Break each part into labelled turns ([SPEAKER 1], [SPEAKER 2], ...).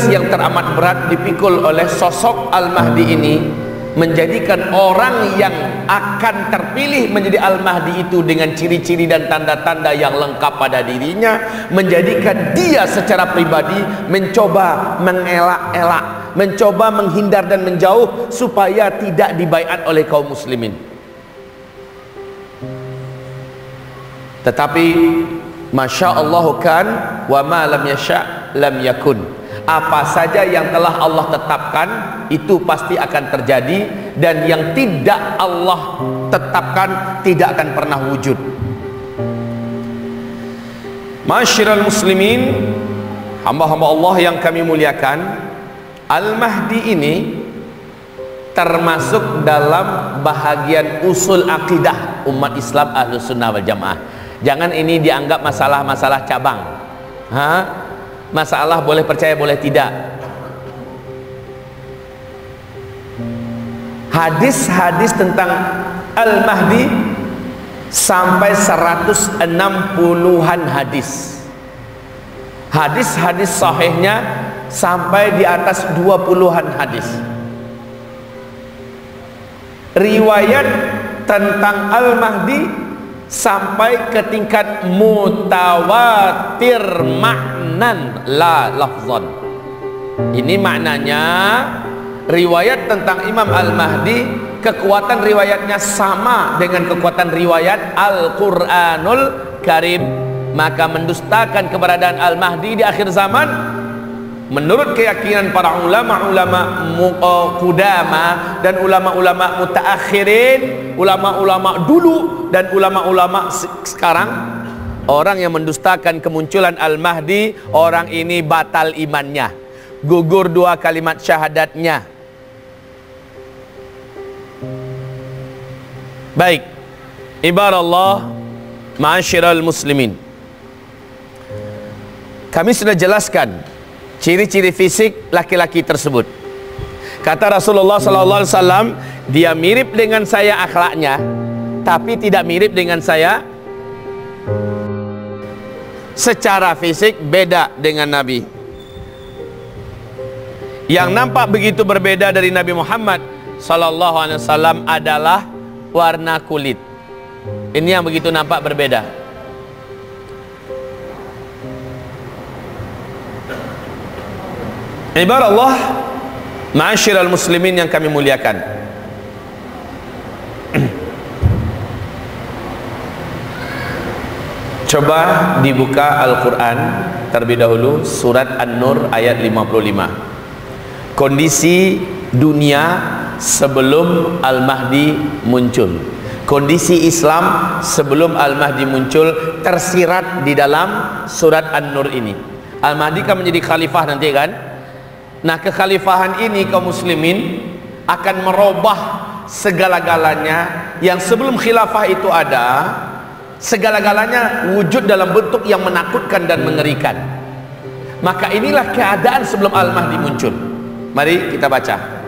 [SPEAKER 1] tugas yang teramat berat dipikul oleh sosok Al-Mahdi ini menjadikan orang yang akan terpilih menjadi Al-Mahdi itu dengan ciri-ciri dan tanda-tanda yang lengkap pada dirinya menjadikan dia secara pribadi mencoba mengelak-elak mencoba menghindar dan menjauh supaya tidak dibaiat oleh kaum muslimin. Tetapi Masya Allah kan wa ma lam yasha lam yakun apa saja yang telah Allah tetapkan itu pasti akan terjadi. Dan yang tidak Allah tetapkan tidak akan pernah wujud. Masyiral muslimin hamba-hamba Allah yang kami muliakan Al-Mahdi ini termasuk dalam bahagian usul akidah umat Islam Ahlus Sunnah wal Jamaah. Jangan ini dianggap masalah-masalah cabang. Ha? Masalah boleh percaya boleh tidak. Hadis-hadis tentang Al-Mahdi sampai 160-an hadis. Hadis-hadis sahihnya sampai di atas 20-an hadis. Riwayat tentang Al-Mahdi sampai ke tingkat mutawatir maknan la lafzan. Ini maknanya riwayat tentang Imam Al-Mahdi kekuatan riwayatnya sama dengan kekuatan riwayat Al-Quranul Karim. Maka mendustakan keberadaan Al-Mahdi di akhir zaman menurut keyakinan para ulama-ulama kudama dan ulama-ulama mutaakhirin ulama-ulama dulu dan ulama-ulama sekarang orang yang mendustakan kemunculan Al-Mahdi orang ini batal imannya gugur dua kalimat syahadatnya. Baik. Ibarat Allah ma'asyiral muslimin. Kami sudah jelaskan ciri-ciri fisik laki-laki tersebut. Kata Rasulullah sallallahu alaihi wasallam dia mirip dengan saya akhlaknya tapi tidak mirip dengan saya. Secara fisik beda dengan Nabi. Yang nampak begitu berbeda dari Nabi Muhammad sallallahu alaihi wasallam adalah warna kulit. Ini yang begitu nampak berbeda Ibarat Allah Ma'asyiral muslimin yang kami muliakan. Coba dibuka Al-Quran Terlebih dahulu Surat An-Nur ayat 55 Kondisi dunia sebelum Al-Mahdi muncul. Kondisi Islam sebelum Al-Mahdi muncul Tersirat di dalam Surat An-Nur ini. Al-Mahdi kan menjadi khalifah nanti kan Nah kekhalifahan ini kaum muslimin akan merubah segala-galanya. Yang sebelum khilafah itu ada segala-galanya wujud dalam bentuk yang menakutkan dan mengerikan. Maka inilah keadaan sebelum Al-Mahdi muncul. Mari kita baca.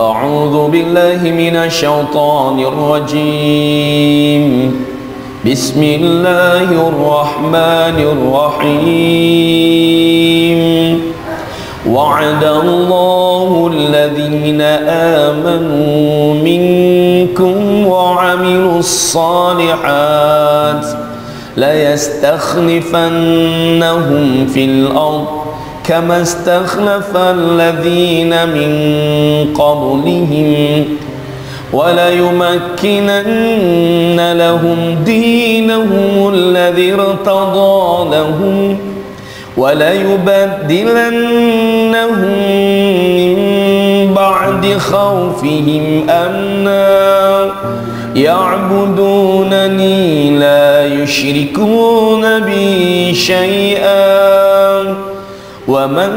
[SPEAKER 1] A'udzu billahi minasyaitonir rajim Bismillahirrahmanirrahim وعد الله الذين آمنوا منكم وعملوا الصالحات ليستخلفنهم في الأرض كما استخلف الذين من قبلهم وليمكنن لهم دينهم وليبدلنهم من بعد خوفهم أمنا. يعبدونني لا يشركون بي شيئا. ومن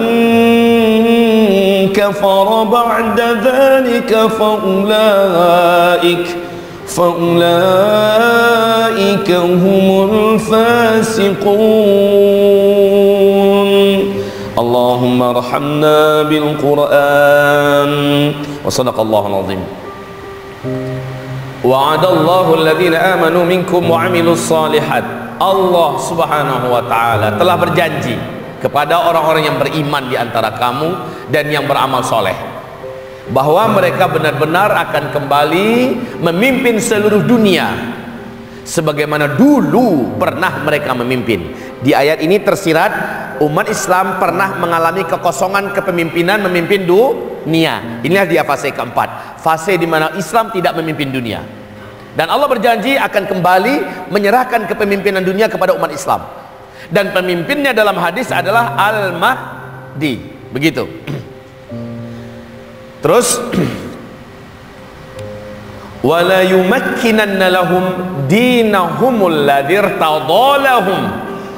[SPEAKER 1] كفر بعد ذلك فأولئك فأولئك هم الفاسقون اللهم ارحمنا بالقرآن وصدق الله العظيم وعد الله الذين آمنوا منكم وعملوا الصالحات Allah subhanahu wa ta'ala telah berjanji kepada orang-orang yang beriman di antara kamu dan yang beramal soleh bahwa mereka benar-benar akan kembali memimpin seluruh dunia. Sebagaimana dulu pernah mereka memimpin. Di ayat ini tersirat umat Islam pernah mengalami kekosongan kepemimpinan memimpin dunia. Inilah dia fase keempat. Fase di mana Islam tidak memimpin dunia. Dan Allah berjanji akan kembali menyerahkan kepemimpinan dunia kepada umat Islam. Dan pemimpinnya dalam hadis adalah Al-Mahdi. Begitu terus wala yumakkinanna lahum dinahumul ladir tadalahum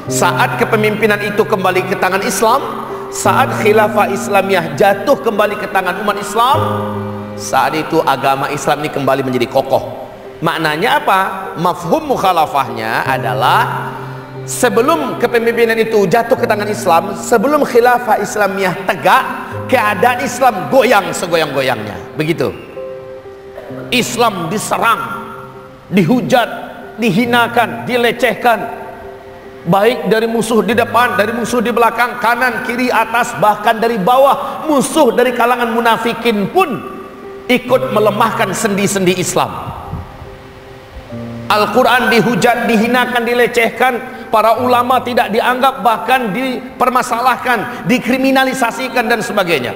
[SPEAKER 1] saat kepemimpinan itu kembali ke tangan Islam saat khilafah Islamiyah jatuh kembali ke tangan umat Islam saat itu agama Islam ini kembali menjadi kokoh. Maknanya apa? Mafhum mukhalafahnya adalah sebelum kepemimpinan itu jatuh ke tangan Islam sebelum khilafah Islamiyah tegak keadaan Islam goyang segoyang-goyangnya. Begitu. Islam diserang dihujat dihinakan dilecehkan. Baik dari musuh di depan dari musuh di belakang kanan kiri atas bahkan dari bawah musuh dari kalangan munafikin pun ikut melemahkan sendi-sendi Islam. Al-Quran dihujat, dihinakan, dilecehkan para ulama tidak dianggap bahkan dipermasalahkan dikriminalisasikan dan sebagainya.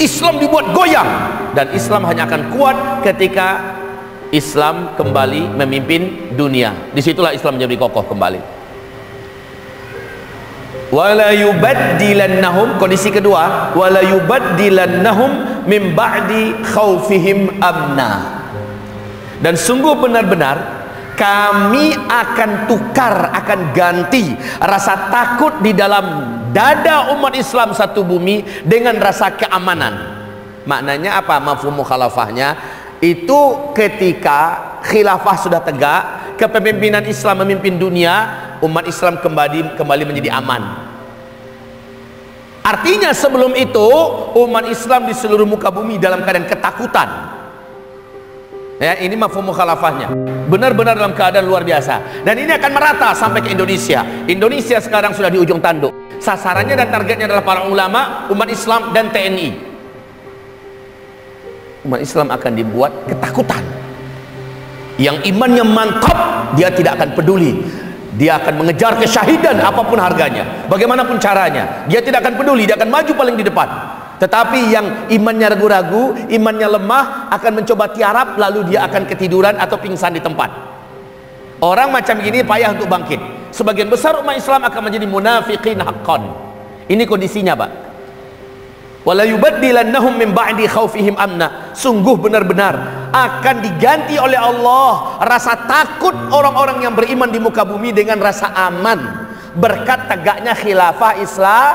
[SPEAKER 1] Islam dibuat goyang dan Islam hanya akan kuat ketika Islam kembali memimpin dunia. Di situlah Islam menjadi kokoh kembali. Kondisi kedua ba'di khaufihim amna. Dan sungguh benar-benar kami akan tukar akan ganti rasa takut di dalam dada umat Islam satu bumi dengan rasa keamanan. Maknanya apa? Mafhum mukhalafahnya? Itu ketika khilafah sudah tegak kepemimpinan Islam memimpin dunia umat Islam kembali kembali menjadi aman. Artinya sebelum itu umat Islam di seluruh muka bumi dalam keadaan ketakutan ya ini mafhum mukhalafahnya. Benar-benar dalam keadaan luar biasa. Dan ini akan merata sampai ke Indonesia. Indonesia sekarang sudah di ujung tanduk. Sasarannya dan targetnya adalah para ulama umat Islam dan TNI umat Islam akan dibuat ketakutan. Yang imannya mantap dia tidak akan peduli. Dia akan mengejar kesyahidan apa pun harganya. Bagaimanapun caranya dia tidak akan peduli. Dia akan maju paling di depan tetapi yang imannya ragu-ragu imannya lemah akan mencoba tiarap lalu dia akan ketiduran atau pingsan di tempat. Orang macam gini payah untuk bangkit. Sebagian besar umat Islam akan menjadi munafiqin haqqan. Ini kondisinya Pak. Wala yubaddilannahum min ba'di khaufihim amna. Sungguh benar-benar akan diganti oleh Allah rasa takut orang-orang yang beriman di muka bumi dengan rasa aman. Berkat tegaknya khilafah Islam.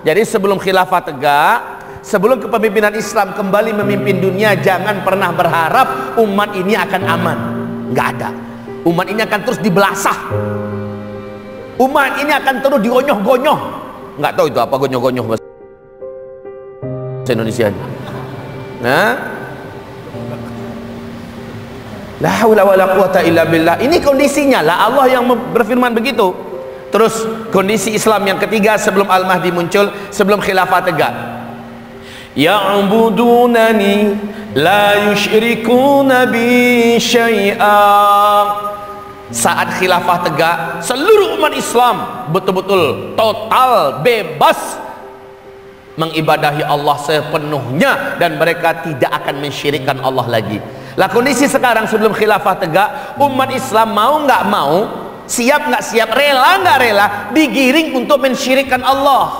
[SPEAKER 1] Jadi sebelum khilafah tegak sebelum kepemimpinan Islam kembali memimpin dunia jangan pernah berharap umat ini akan aman. Nggak ada. Umat ini akan terus dibelasah. Umat ini akan terus digonyoh-gonyoh nggak tahu itu apa gonyoh-gonyoh bahasa Indonesia nah la wala quwata illa ini kondisinya. Lah Allah yang berfirman begitu. Terus kondisi Islam yang ketiga sebelum Al-Mahdi muncul sebelum khilafah tegak ya'budunani la yusyrikuna bi syai'a saat khilafah tegak seluruh umat Islam betul-betul total bebas mengibadahi Allah sepenuhnya dan mereka tidak akan mensyirikkan Allah lagi. Lah kondisi sekarang sebelum khilafah tegak umat Islam mau nggak mau siap nggak siap rela nggak rela digiring untuk mensyirikkan Allah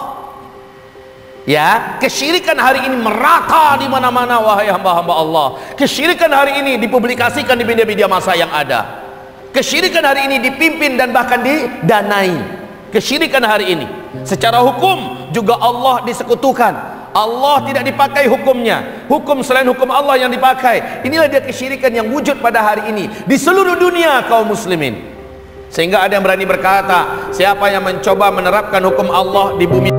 [SPEAKER 1] ya kesyirikan hari ini merata di mana-mana wahai hamba-hamba Allah. Kesyirikan hari ini dipublikasikan di media-media masa yang ada. Kesyirikan hari ini dipimpin dan bahkan didanai. Kesyirikan hari ini. Secara hukum juga Allah disekutukan. Allah tidak dipakai hukumnya. Hukum selain hukum Allah yang dipakai. Inilah dia kesyirikan yang wujud pada hari ini di seluruh dunia kaum muslimin. Sehingga ada yang berani berkata siapa yang mencoba menerapkan hukum Allah di bumi